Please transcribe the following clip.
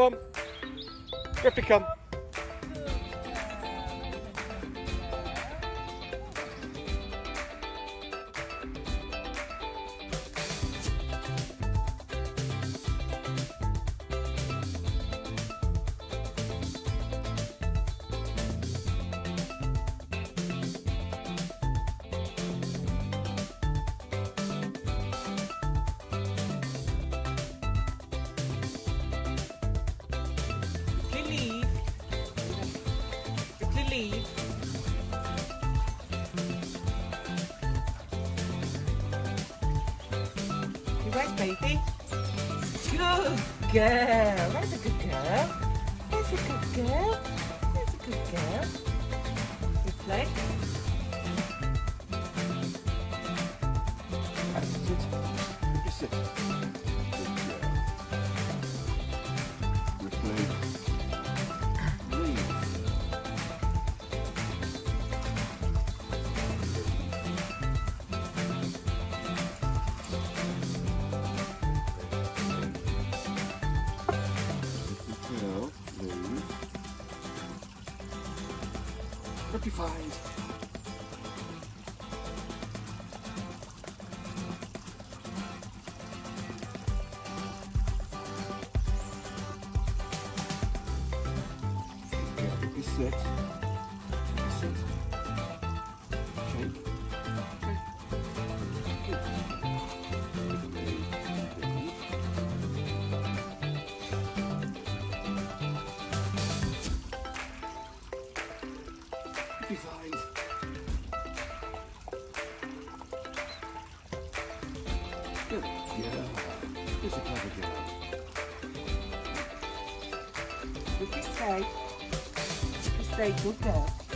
On. Ripley, come. Right, baby? Good girl. That's a good girl. That's a good girl. That's a good girl. You play? Ripley find. Good girl. Who's a clever girl? Stay. Quickly stay. Good girl.